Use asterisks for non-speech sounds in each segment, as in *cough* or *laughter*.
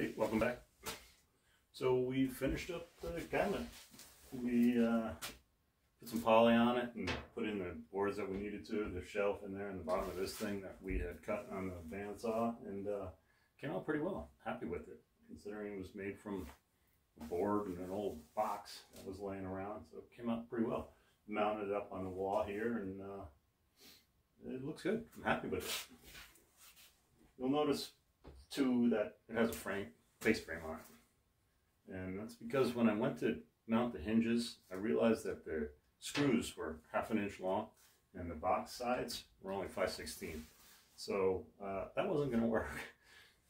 Hey, welcome back. So we finished up the cabinet. We uh, put some poly on it and put in the boards that we needed to, the shelf in there and the bottom of this thing that we had cut on the bandsaw and uh, came out pretty well. Happy with it, considering it was made from a board and an old box that was laying around. So it came out pretty well. Mounted up on the wall here and uh, it looks good. I'm happy with it. You'll notice too that it has a frame, face frame on it. And that's because when I went to mount the hinges, I realized that the screws were half an inch long and the box sides were only 5 16 So uh, that wasn't going *laughs* to work.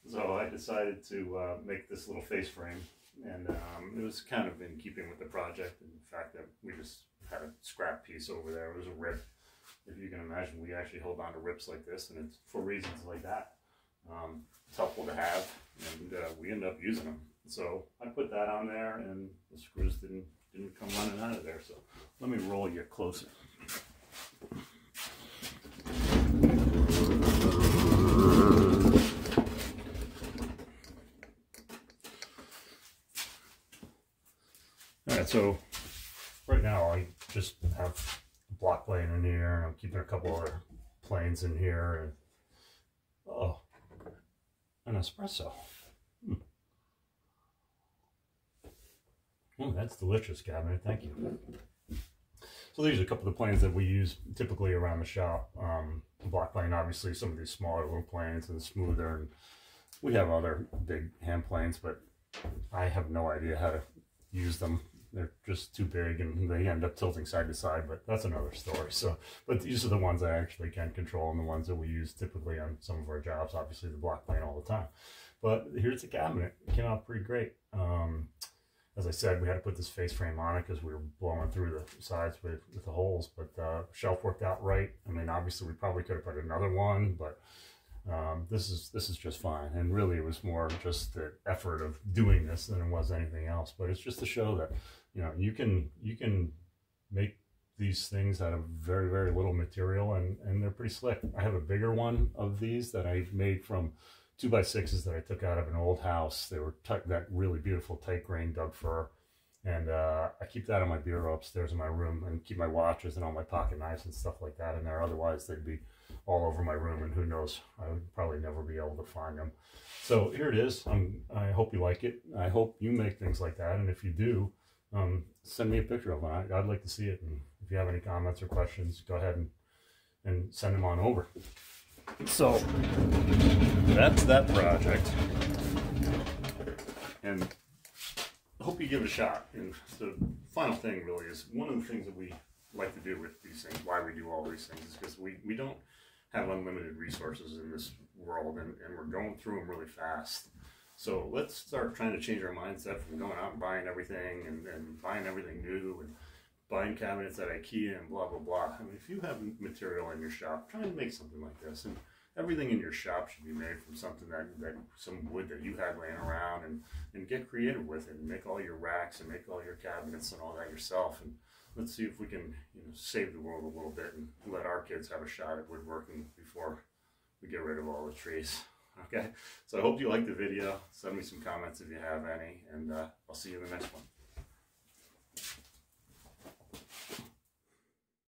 So I decided to uh, make this little face frame and um, it was kind of in keeping with the project and the fact that we just had a scrap piece over there. It was a rip. If you can imagine, we actually hold on to rips like this and it's for reasons like that. Um, it's helpful to have, and uh, we end up using them. So I put that on there, and the screws didn't didn't come running out of there. So let me roll you closer. All right, so right now I just have a block plane in here, and I'm keeping a couple other planes in here, and oh, an espresso. Hmm. Oh, that's delicious, Gavin. Thank you. So these are a couple of the planes that we use typically around the shop. Um, block plane, obviously, some of these smaller little planes and smoother. And we have other big hand planes, but I have no idea how to use them. They're just too big and they end up tilting side to side, but that's another story. So, but these are the ones I actually can control and the ones that we use typically on some of our jobs. Obviously, the block plane all the time. But here's the cabinet. It came out pretty great. Um, as I said, we had to put this face frame on it because we were blowing through the sides with, with the holes, but uh, shelf worked out right. I mean, obviously we probably could have put another one, but um, this is this is just fine. And really, it was more just the effort of doing this than it was anything else. But it's just to show that you know you can you can make these things out of very very little material, and and they're pretty slick. I have a bigger one of these that I made from two by sixes that I took out of an old house. They were that really beautiful tight grain Doug fir. And uh, I keep that in my bureau upstairs in my room and keep my watches and all my pocket knives and stuff like that in there. Otherwise, they'd be all over my room and who knows, I would probably never be able to find them. So here it is. I'm, I hope you like it. I hope you make things like that. And if you do, um, send me a picture of it. I'd like to see it. And if you have any comments or questions, go ahead and, and send them on over. So that's that project. And hope you give it a shot. And the final thing really is one of the things that we like to do with these things, why we do all these things, is because we, we don't have unlimited resources in this world and, and we're going through them really fast. So let's start trying to change our mindset from going out and buying everything and, and buying everything new and buying cabinets at IKEA and blah, blah, blah. I mean, if you have material in your shop, try and make something like this. And everything in your shop should be made from something that, that some wood that you had laying around and get creative with it and make all your racks and make all your cabinets and all that yourself. And let's see if we can you know, save the world a little bit and let our kids have a shot at woodworking before we get rid of all the trees. *laughs* Okay, so I hope you liked the video. Send me some comments if you have any, and uh, I'll see you in the next one.